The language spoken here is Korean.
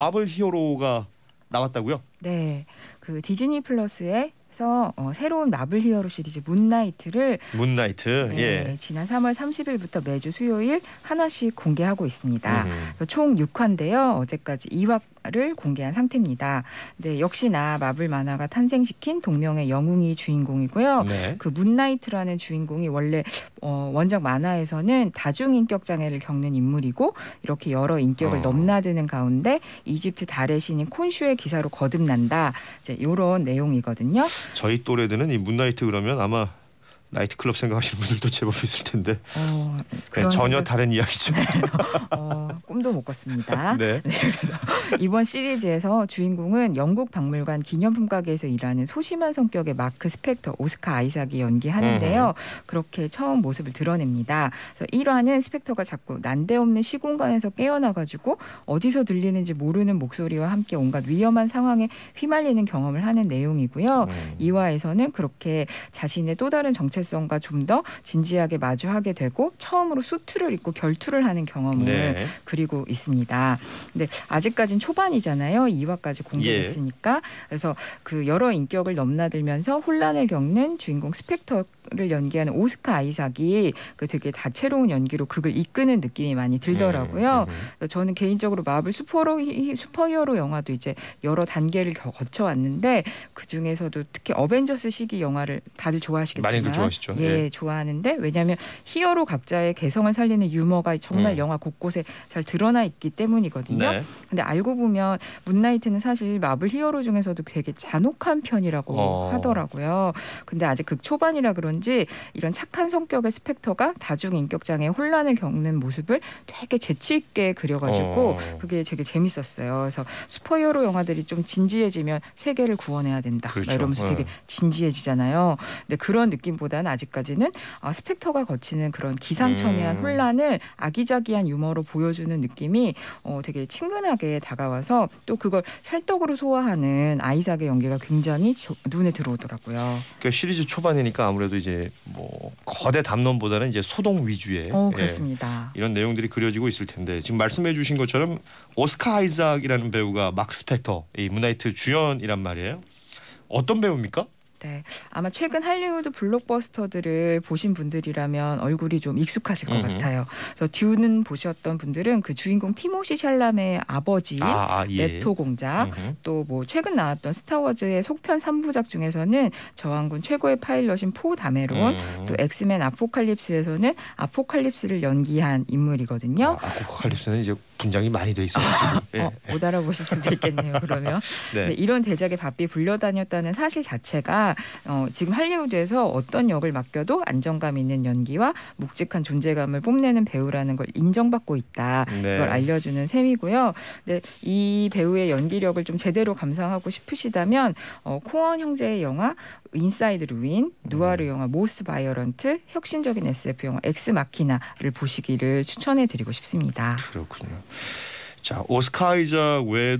마블 히어로가 나왔다고요? 네, 그 디즈니 플러스에서 어, 새로운 마블 히어로 시리즈 문나이트를 문나이트. 네, 예. 지난 3월 30일부터 매주 수요일 하나씩 공개하고 있습니다. 음흠. 총 6화인데요. 어제까지 2화를 공개한 상태입니다. 네, 역시나 마블 만화가 탄생시킨 동명의 영웅이 주인공이고요. 네. 그 문나이트라는 주인공이 원래 어, 원작 만화에서는 다중인격 장애를 겪는 인물이고 이렇게 여러 인격을 어. 넘나드는 가운데 이집트 달의 신인 콘슈의 기사로 거듭난다. 이제 이런 내용이거든요. 저희 또래들은 이 문나이트 그러면 아마 나이트클럽 생각하시는 분들도 제법 있을 텐데 어, 그런 전혀 생각- 다른 이야기죠. 어, 꿈도 못 꿨습니다. 네. 이번 시리즈에서 주인공은 영국 박물관 기념품 가게에서 일하는 소심한 성격의 마크 스펙터 오스카 아이삭이 연기하는데요. 그렇게 처음 모습을 드러냅니다. 그래서 1화는 스펙터가 자꾸 난데없는 시공간에서 깨어나가지고 어디서 들리는지 모르는 목소리와 함께 온갖 위험한 상황에 휘말리는 경험을 하는 내용이고요. 음. 2화에서는 그렇게 자신의 또 다른 정체 성과 좀 더 진지하게 마주하게 되고 처음으로 수트를 입고 결투를 하는 경험을 네. 그리고 있습니다. 근데 아직까진 초반이잖아요. 2화까지 공개됐으니까. 그래서 그 여러 인격을 넘나들면서 혼란을 겪는 주인공 스펙터 를 연기하는 오스카 아이삭이 그 되게 다채로운 연기로 극을 이끄는 느낌이 많이 들더라고요. 음, 음, 저는 개인적으로 마블 슈퍼히어로, 슈퍼히어로 영화도 이제 여러 단계를 겨- 거쳐 왔는데 그 중에서도 특히 어벤져스 시기 영화를 다들 좋아하시겠지만 좋아하시죠. 예, 예. 좋아하는데 왜냐하면 히어로 각자의 개성을 살리는 유머가 정말 음. 영화 곳곳에 잘 드러나 있기 때문이거든요. 네. 근데 알고 보면 문나이트는 사실 마블 히어로 중에서도 되게 잔혹한 편이라고 어. 하더라고요. 근데 아직 극 초반이라 그런지 이런 착한 성격의 스펙터가 다중 인격 장애 혼란을 겪는 모습을 되게 재치 있게 그려가지고 어. 그게 되게 재밌었어요. 그래서 슈퍼히어로 영화들이 좀 진지해지면 세계를 구원해야 된다. 막 그렇죠. 이러면서 되게 네. 진지해지잖아요. 근데 그런 느낌보다 는 아직까지는 아, 스펙터가 거치는 그런 기상천외한 음. 혼란을 아기자기한 유머로 보여주는 느낌이 어, 되게 친근하게 다가와서 또 그걸 찰떡으로 소화하는 아이삭의 연기가 굉장히 저- 눈에 들어오더라고요. 그러니까 시리즈 초반이니까 아무래도 이제 뭐 거대 담론보다는 이제 소동 위주의 어, 예, 그렇습니다. 이런 내용들이 그려지고 있을 텐데 지금 말씀해주신 것처럼 오스카 아이삭이라는 배우가 마크 스펙터 이 문나이트 주연이란 말이에요. 어떤 배우입니까? 네, 아마 최근 할리우드 블록버스터들을 보신 분들이라면 얼굴이 좀 익숙하실 것 음흠. 같아요. 그래서 듄을 보셨던 분들은 그 주인공 티모시 샬라메의 아버지 아, 아 예. 레토 공작. 또 뭐 최근 나왔던 스타워즈의 속편 3부작 중에서는 저항군 최고의 파일럿인 포 다메론 음. 또 엑스맨 아포칼립스에서는 아포칼립스를 연기한 인물이거든요. 아, 아포칼립스는 이제 분장이 많이 돼 있어가지고 예. 어, 못 알아보실 수도 있겠네요. 그러면 네. 네, 이런 대작에 바삐 불려다녔다는 사실 자체가 어, 지금 할리우드에서 어떤 역을 맡겨도 안정감 있는 연기와 묵직한 존재감을 뽐내는 배우라는 걸 인정받고 있다. 네. 그걸 알려주는 셈이고요. 근데 이 배우의 연기력을 좀 제대로 감상하고 싶으시다면 어, 코언 형제의 영화 인사이드 르윈, 누아르 음. 영화 모스트 바이어런트, 혁신적인 SF 영화 엑스 마키나를 보시기를 추천해 드리고 싶습니다. 그렇군요. 자 오스카 아이작 외